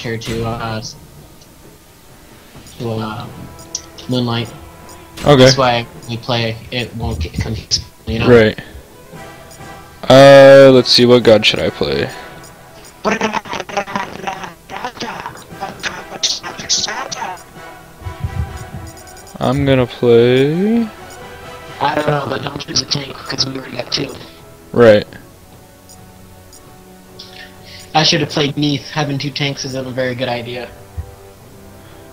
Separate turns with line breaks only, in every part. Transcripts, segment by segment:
counter to uh, to uh, Moonlight.
Okay.
That's why we play it won't get confused. You know.
Right. Uh, let's see. What god should I play? I'm gonna play.
I don't know, but don't choose a tank because we already got two.
Right.
I should have played Neith. Having two tanks isn't a very good idea.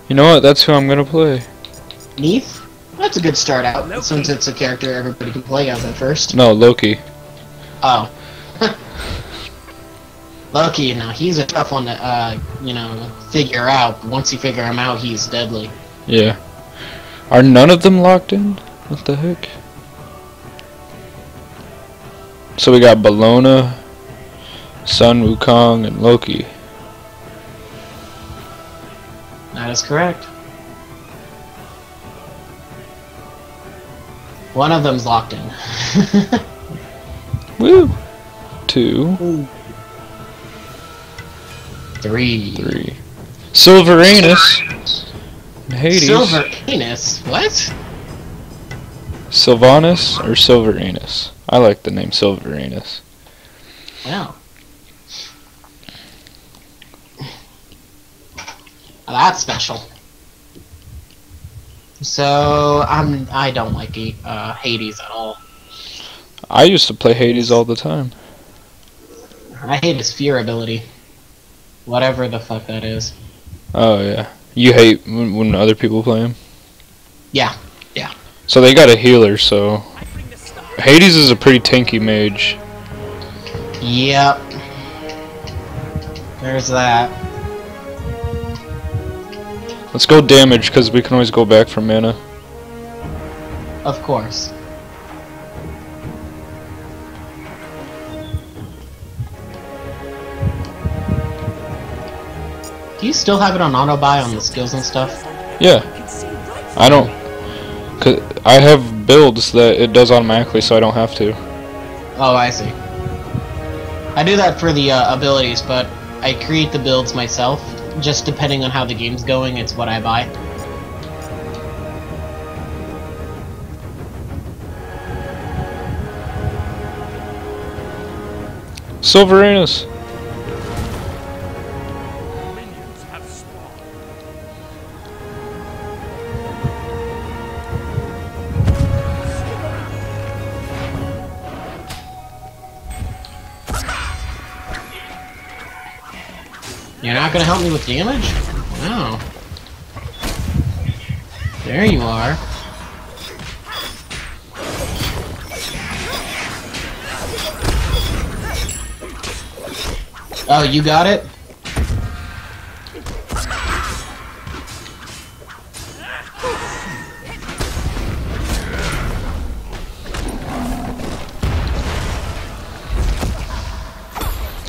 You know what? That's who I'm gonna play.
Neith? That's a good start out,
Loki.
since it's a character everybody can play as at first.
No, Loki.
Oh. Loki, now he's a tough one to, uh, you know, figure out. Once you figure him out, he's deadly.
Yeah. Are none of them locked in? What the heck? So we got Bologna, Sun Wukong, and Loki.
That is correct. One of them's locked in.
Woo! Two,
Three.
three. Silveranus. and Hades.
Silver penis? What?
Sylvanus or Silveranus? I like the name Silveranus.
Wow. That's special. So I'm I don't like uh, Hades at all.
I used to play Hades all the time.
I hate his fear ability. Whatever the fuck that is.
Oh yeah. You hate when, when other people play him?
Yeah. Yeah.
So they got a healer, so
I bring the stuff.
Hades is a pretty tanky mage.
Yep. There's that.
Let's go damage because we can always go back for mana.
Of course. Do you still have it on auto buy on the skills and stuff?
Yeah,
can see right
I don't. Cause I have builds that it does automatically, so I don't have to.
Oh, I see. I do that for the uh, abilities, but I create the builds myself. Just depending on how the game's going, it's what I buy.
Silveranus.
Gonna help me with damage? Wow. There you are. Oh, you got it?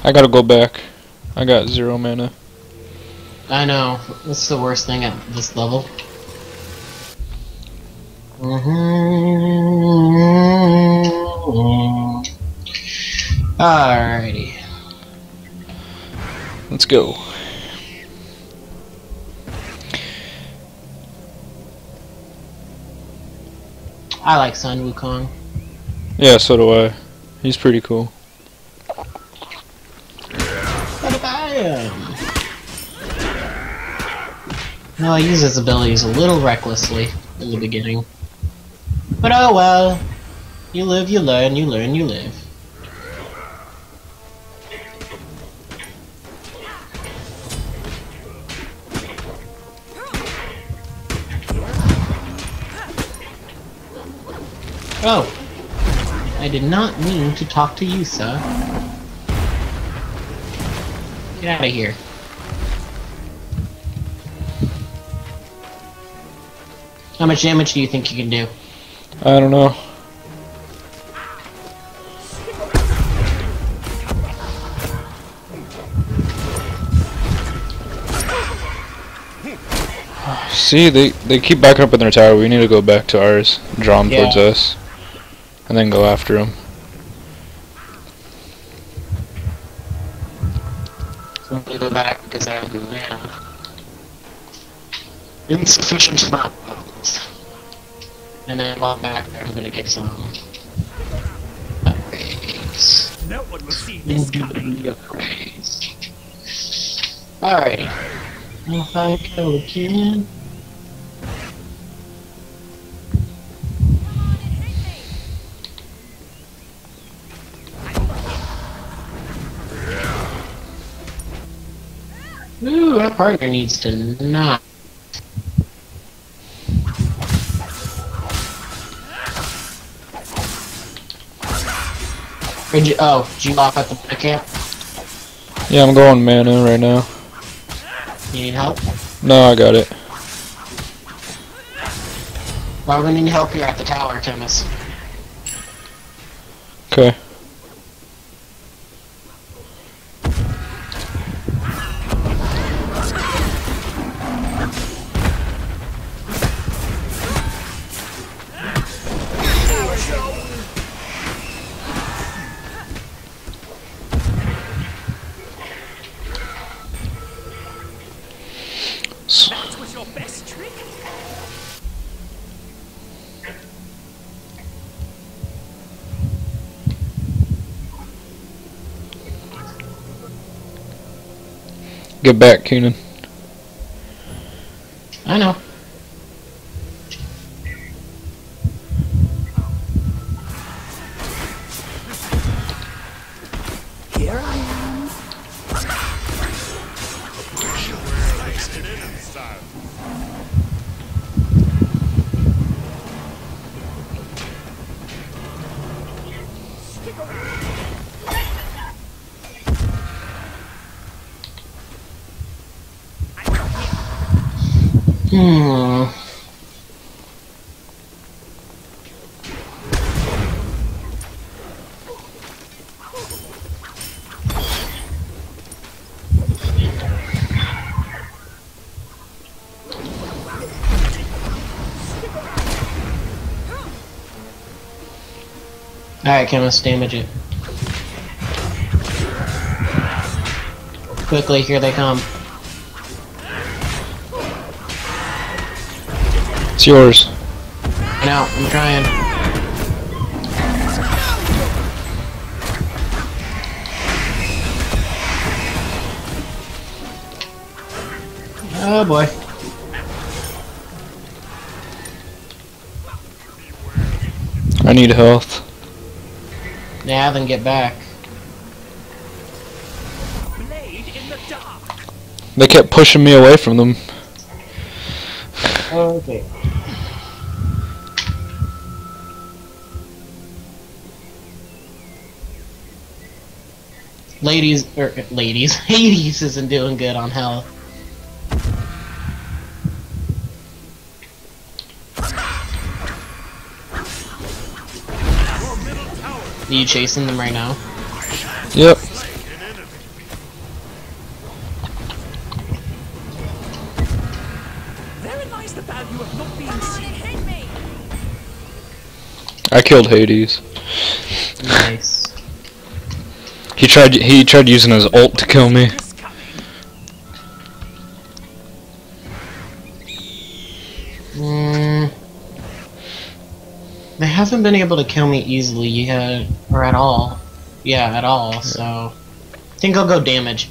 I gotta go back. I got zero mana.
I know. This is the worst thing at this level. Mm-hmm. Alrighty.
Let's go.
I like Sun Wukong.
Yeah, so do I. He's pretty cool.
No, I use his abilities a little recklessly in the beginning. But oh well. You live, you learn, you learn, you live. Oh. I did not mean to talk to you, sir. Get out of here. How much damage do you think you can do?
I don't know. See, they they keep backing up in their tower. We need to go back to ours, draw them towards us, and then go after them.
So go back because I have the. Insufficient amount. And then while I'm back there, I'm gonna get some upgrades.
No one will see this coming.
Upgrades. Alrighty. If I go again. Ooh, our partner needs to not. Did you, oh, did you lock at the camp?
Yeah, I'm going mana right now.
You need help?
No, I got it.
Why Well, we need help here at the tower, Timus.
Okay. Get back, Keenan.
Hmm. Alright, chemist, damage it. Quickly, here they come.
Yours.
Know, I'm trying. Oh boy.
I need health.
Yeah, then get back.
Blade in the dark.
They kept pushing me away from them.
Oh, okay. Ladies, er, ladies, Hades isn't doing good on health. Are you chasing them right now?
Yep.
Therein lies the value of not being seen.
I killed Hades.
Nice.
He tried he tried using his ult to kill me.
Mm, they haven't been able to kill me easily yet, or at all. Yeah, at all. So, I think I'll go damage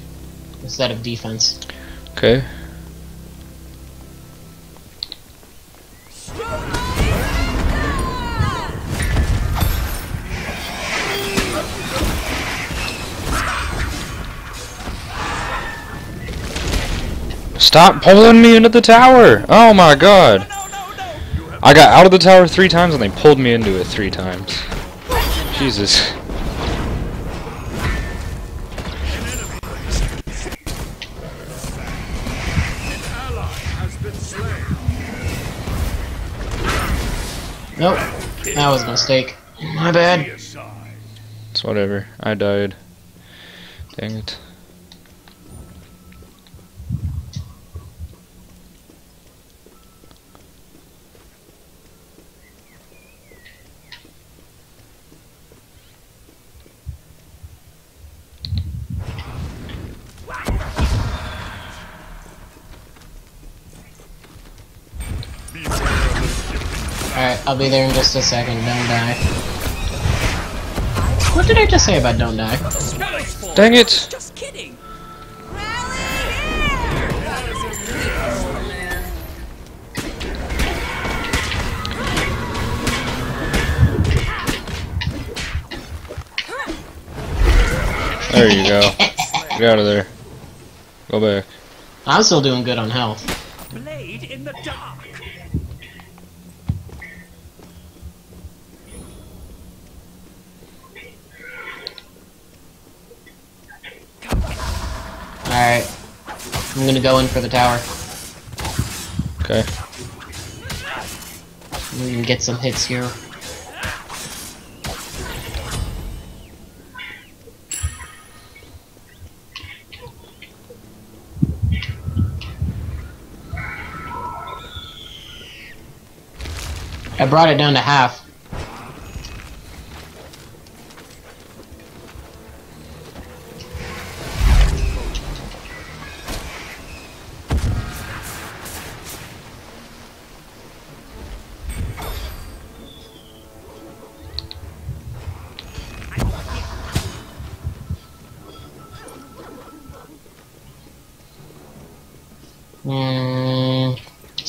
instead of defense.
Okay. Stop pulling me into the tower! Oh my god! I got out of the tower three times and they pulled me into it three times. Jesus.
Nope, that was a mistake. My bad.
It's whatever. I died. Dang it.
Alright, I'll be there in just a second. Don't die. What did I just say about don't die?
Dang it!
Just kidding.
There you go. Get out of there. Go back.
I'm still doing good on health.
Blade in the dark.
Alright. I'm gonna go in for the tower.
Okay.
We can get some hits here. I brought it down to half.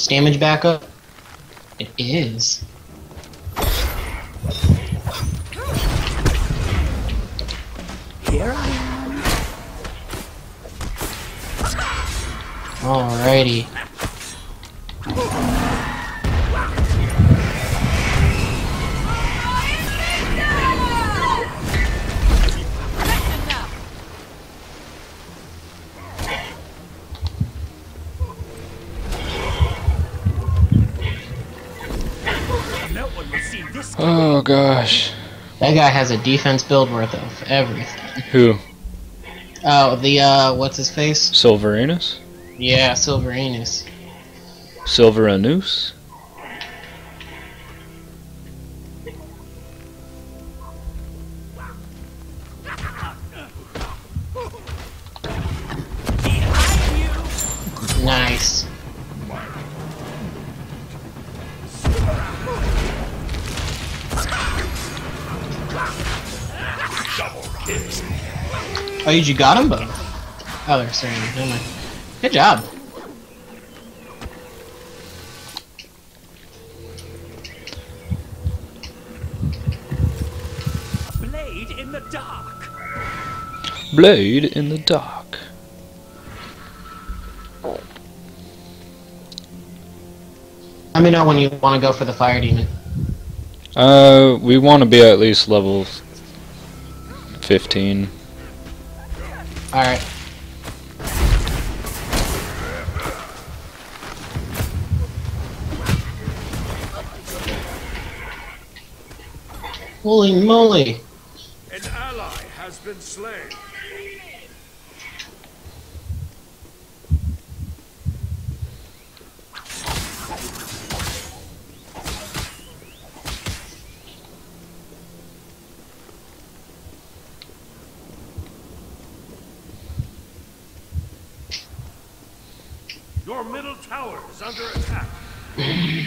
Damage back up? It is.
Here I am.
Alrighty. That guy has a defense build worth of everything.
Who?
Oh, the, uh, what's his face?
Silveranus?
Yeah, Silveranus.
Silveranus?
Oh, you got them both? Oh, they're starting. Never mind. Good job.
Blade in the dark.
Blade in the dark.
Let me know when you want to go for the fire demon.
Uh, we want to be at least level 15.
Alright. Holy moly!
An ally has been slain. Your middle tower is under attack. I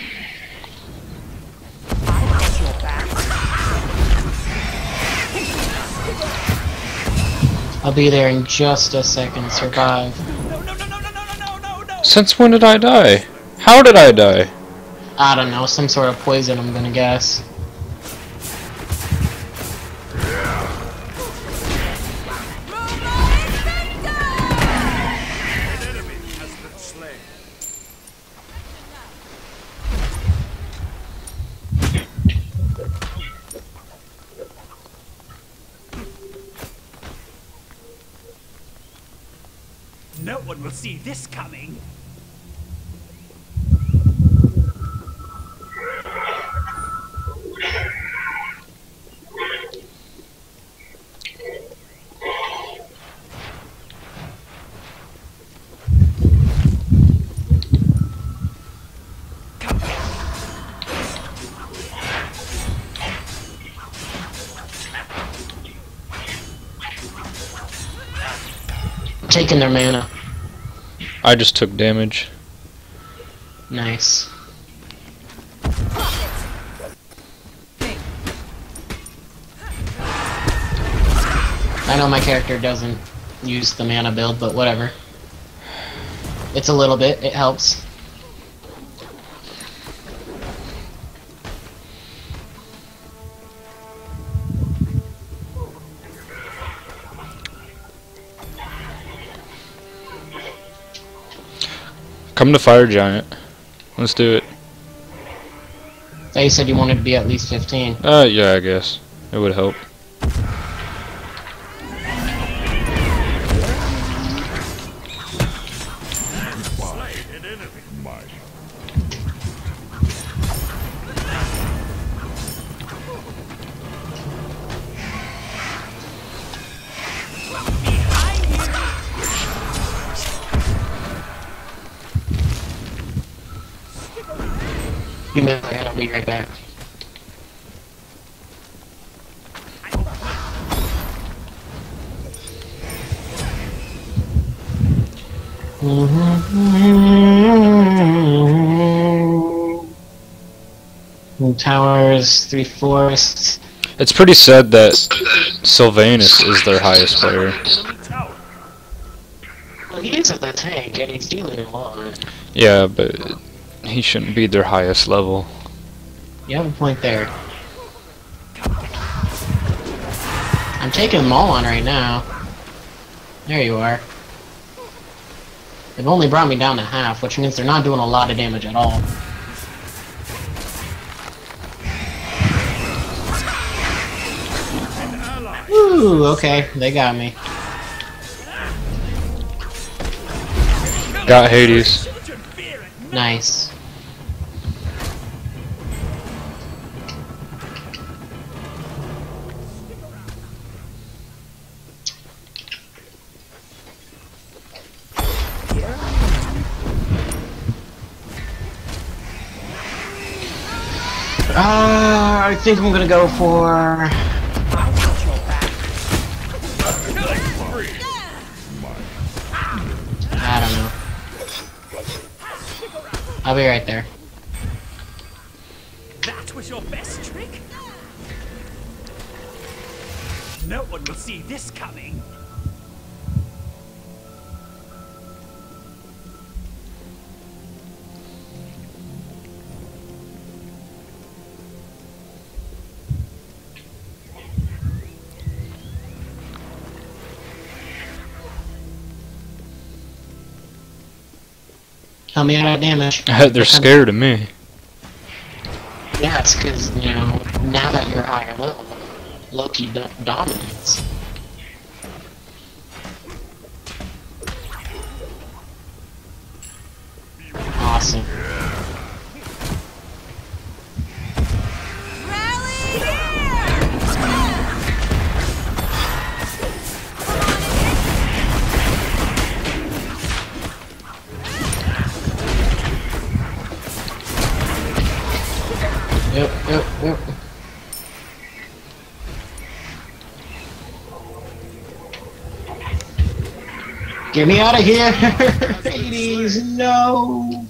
got your back.
I'll be there in just a second. Survive.
Since when did I die? How did I die?
I don't know. Some sort of poison, I'm gonna guess.
No one will see this coming.
taking their mana.
I just took damage.
Nice. I know my character doesn't use the mana build, but whatever. It's a little bit, it helps.
Come to Fire Giant. Let's do it.
You said you wanted to be at least 15.
Uh, yeah, I guess. It would help.
Give me a second, I'll be right back. Towers, three forests.
It's pretty sad that Sylvanus is their highest player.
Well, he is at the tank and he's dealing a lot.
Yeah, but he shouldn't be their highest level.
You have a point there. I'm taking them all on right now. There you are. They've only brought me down to half, which means they're not doing a lot of damage at all. Ooh, okay, they got me.
Got Hades.
Nice. Think I'm gonna go for. I don't know. I'll be right there.
That was your best trick? No one will see this coming.
Tell me out of damage.
They're scared of me.
Yeah, it's because, you know, now that you're higher level, Loki do- dominates. Awesome. Get me out of here! Hades, no!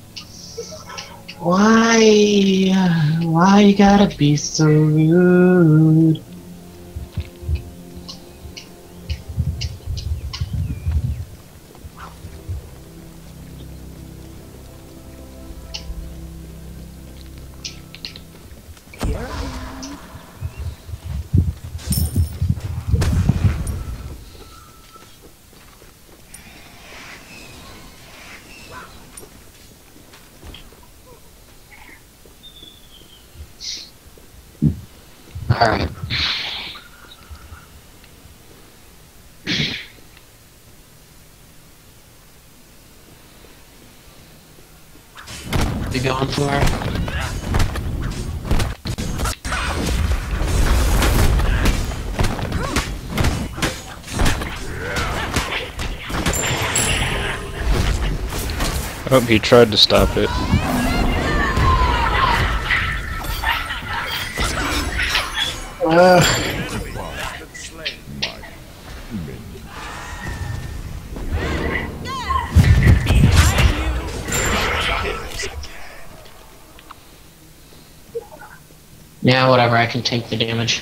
Why? Why you gotta be so rude? Alright. You going for?
Oh, he tried to stop it.
Ugh. Yeah, whatever, I can take the damage.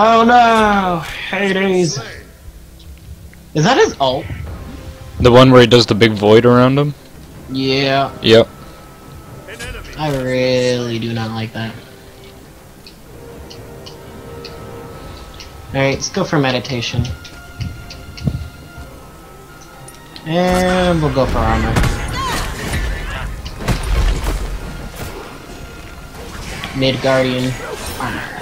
Oh no! Hades! Is that his ult?
The one where he does the big void around him?
Yeah.
Yep.
I really do not like that. Alright, let's go for meditation. And we'll go for armor. Midgardian armor.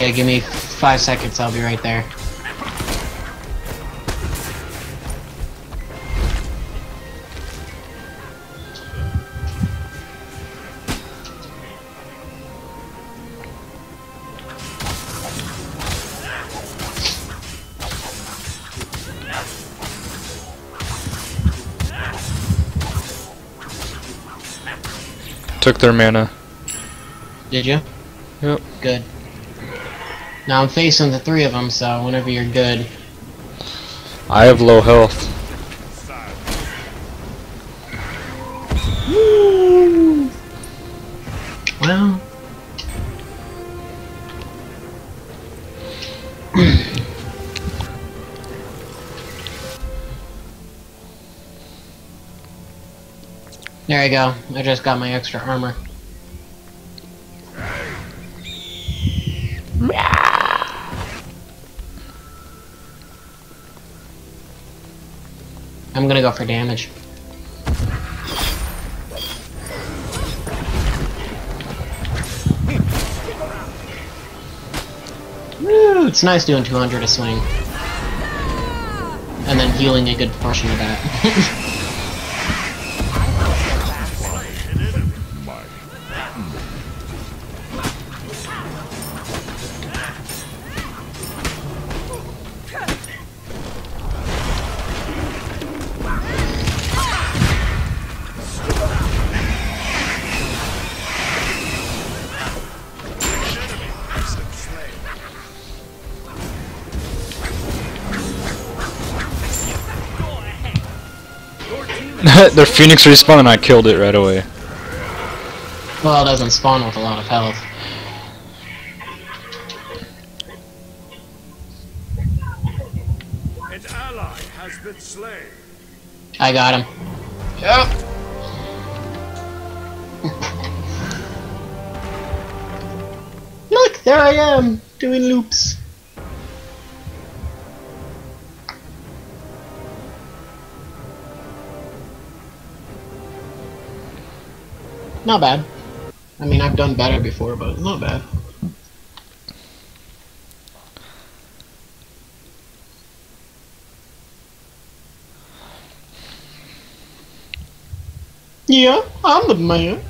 Okay, give me five seconds, I'll be right there.
Took their mana.
Did you?
Yep.
Good. Now I'm facing the three of them, so whenever you're good.
I have low health.
Well. there you go. I just got my extra armor. I'm gonna go for damage. Woo, it's nice doing 200 a swing. And then healing a good portion of that.
their phoenix respawn and I killed it right away.
well, it doesn't spawn with a lot of health.
An ally has been slain.
I got him. Yep. Look, there I am, doing loops. Not bad. I mean, I've done better before, but not bad. Yeah, I'm the man.